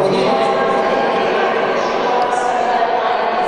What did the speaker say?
podido